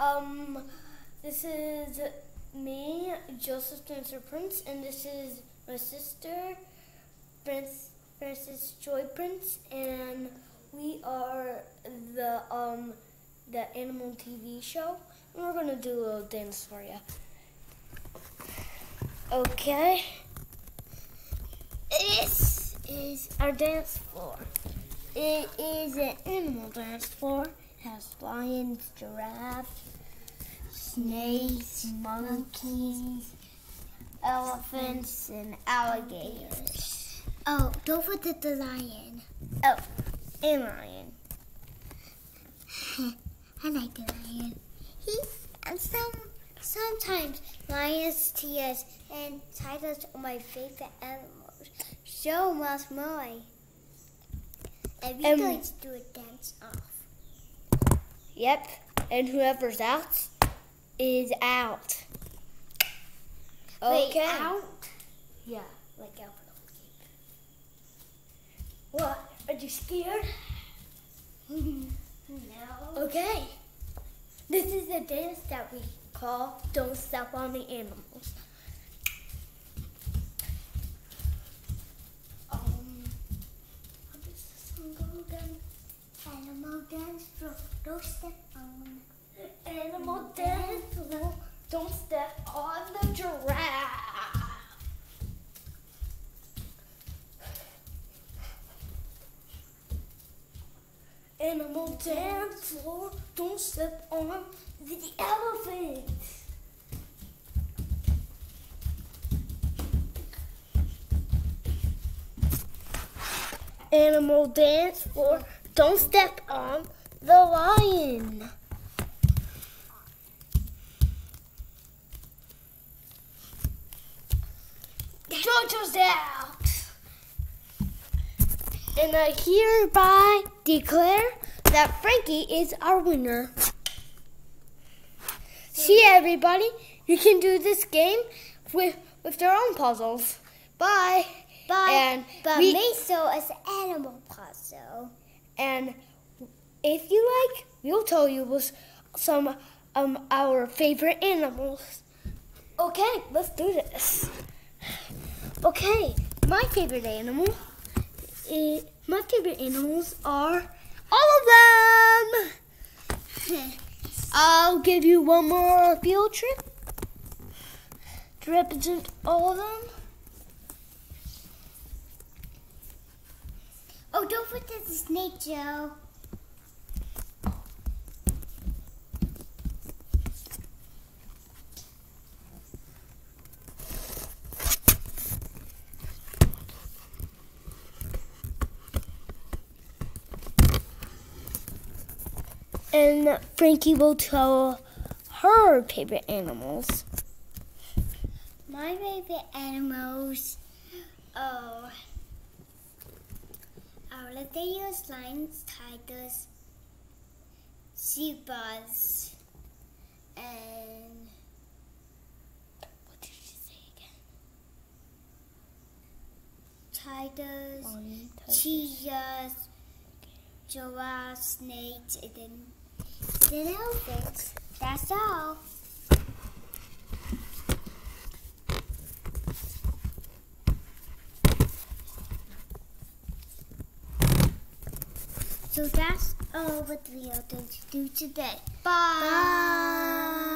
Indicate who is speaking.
Speaker 1: Um, this is me, Joseph Spencer Prince, and this is my sister, Prince, Frances Joy Prince, and we are the um the animal TV show, and we're gonna do a little dance for you. Okay. This is our dance floor. It is an animal dance floor. Has lions, giraffes, snakes, monkeys, elephants, and alligators.
Speaker 2: Oh, don't forget the lion.
Speaker 1: Oh, and lion.
Speaker 2: I like the lion. He and some sometimes lions, tigers, and tigers are my favorite animals. So much more. And we're
Speaker 1: Um,
Speaker 2: going to do a dance off.
Speaker 1: Yep, and whoever's out is out.
Speaker 2: Wait,
Speaker 1: Okay.
Speaker 2: out?
Speaker 1: Yeah.
Speaker 2: Like out.
Speaker 1: What? Are you scared?
Speaker 2: no.
Speaker 1: Okay. This is a dance that we call Don't Step on the Animals.
Speaker 2: Animal dance floor. Don't step on.
Speaker 1: Animal dance floor, don't step on the giraffe. Animal dance floor, don't step on the elephant. Animal dance floor, don't step on the lion. Jojo's out. And I hereby declare that Frankie is our winner. See everybody, you can do this game with with their own puzzles. Bye.
Speaker 2: Bye.
Speaker 1: And
Speaker 2: but
Speaker 1: we-
Speaker 2: Meso is animal puzzle.
Speaker 1: And if you like, we'll tell you some um our favorite animals. Okay, let's do this. Okay, my favorite animal. my favorite animals are all of them. I'll give you one more field trip to represent all of them.
Speaker 2: Oh, don't forget the snake, Joe.
Speaker 1: And Frankie will tell her favorite animals.
Speaker 2: My favorite animals are alligators, lions, tigers, zebras, and
Speaker 1: What did you say
Speaker 2: tigers,
Speaker 1: again?
Speaker 2: cheetahs, giraffes, snakes, and then, then elephants. That's all. So that's all what we are going to do today. Bye. Bye.